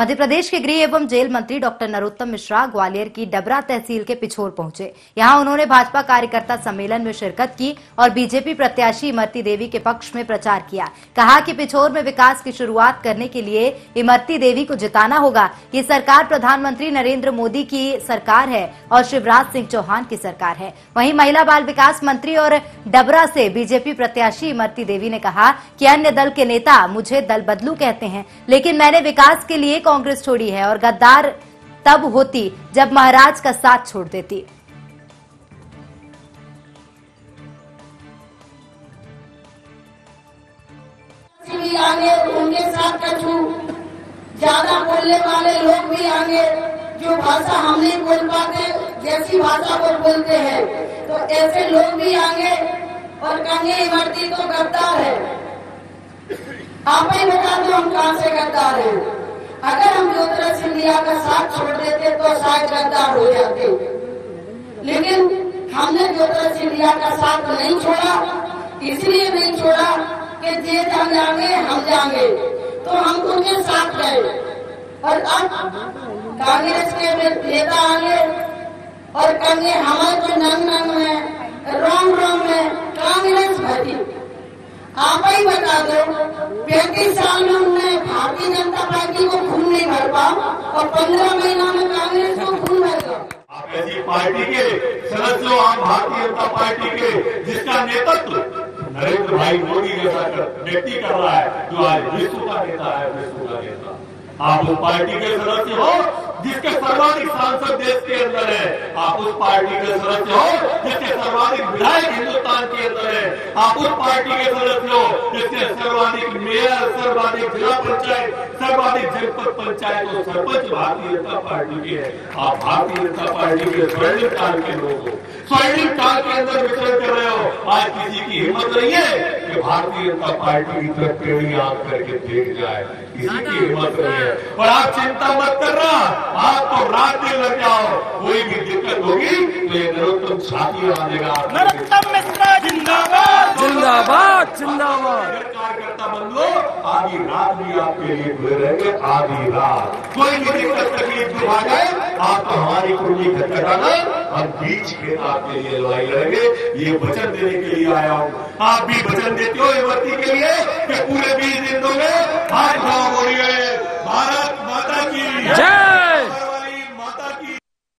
मध्य प्रदेश के गृह एवं जेल मंत्री डॉक्टर नरोत्तम मिश्रा ग्वालियर की डबरा तहसील के पिछोर पहुँचे। यहाँ उन्होंने भाजपा कार्यकर्ता सम्मेलन में शिरकत की और बीजेपी प्रत्याशी इमरती देवी के पक्ष में प्रचार किया। कहा कि पिछोर में विकास की शुरुआत करने के लिए इमरती देवी को जिताना होगा। ये सरकार प्रधानमंत्री नरेंद्र मोदी की सरकार है और शिवराज सिंह चौहान की सरकार है। वहीं महिला बाल विकास मंत्री और डबरा से बीजेपी प्रत्याशी इमरती देवी ने कहा कि अन्य दल के नेता मुझे दल बदलू कहते हैं, लेकिन मैंने विकास के लिए कांग्रेस छोड़ी है और गद्दार तब होती जब महाराज का साथ छोड़ देती। भी आगे उनके साथ ज़्यादा बोलने वाले लोग भी आगे जो भाषा हम नहीं बोल पाते, जैसी भाषा वो बोलते हैं। तो ऐसे लोग भी आगे और कहेंगे इमरती तो गद्दार है। आप ही बता दो हम कहाँ से गद्दार हैं। अगर हम ज्योतिरा सिंधिया का साथ छोड़ देते तो शायद गद्दार हो जाते। लेकिन हमने ज्योतिरा सिंधिया का साथ नहीं छोड़ा, इसलिए नहीं छोड़ा कि जे जहाँ जाएँगे हम जाएँगे तो हम उनके साथ गए। और अब कांग्रेस के नेता आगे और कहेंगे, हमारे जो नंग नंग है रोम रोम है, कांग्रेस भरी। आप ही बता दो, पैंतीस साल में उन्होंने भारतीय जनता पार्टी को पाओ और पंद्रह महीना में कांग्रेस को भर गया। आप ऐसी पार्टी के सदस्य हो आप भारतीय जनता पार्टी के, जिसका नेतृत्व नरेंद्र भाई मोदी जैसा व्यक्ति कर रहा है, जो आज विश्व का नेता है, विश्व का नेता। आप उस पार्टी के सदस्य हो, जिसके सर्वाधिक सांसद देश के अंदर है। आप उस पार्टी के सदस्य हो जिसके सर्वाधिक विधायक हिंदुस्तान के अंदर है। आप उस पार्टी के सदस्य हो जिसके सर्वाधिक मेयर, सर्वाधिक जिला पंचायत, सर्वाधिक जनपद पंचायत और सरपंच भारतीय जनता पार्टी के है। आप भारतीय जनता पार्टी के स्वर्णिम काल के लोग हो। स्वर्णिम काल के अंदर विचरण कर रहे हो। आज किसी की हिम्मत नहीं है कि भारतीय जनता पार्टी की तरफ़ टेढ़ी आँख करके देख जाए। किसी की हिम्मत नहीं है। और आप चिंता मत करना। आप तो रात दिन लग जाओ कोई भी दिक्कत होगी तो ये नरोत्तम छाती आ देगा नरोत्तम मिश्रा जिंदाबाद। जिंदाबाद जिंदाबाद। कार्यकर्ता बन लो आधी रात भी आपके लिए खुले रहेंगे आधी रात। कोई भी दिक्कत तकलीफ़ दुख आ जाए आप तो हमारी कुर्मी खटखटाना हम बीच के आपके लिए लड़ाई लड़ेंगे। ये वचन देने के लिए आया हूँ। आप भी वचन देते हो युवती के लिए कि पूरे बीस दिन दोगे हाथ उठाओ बोलिए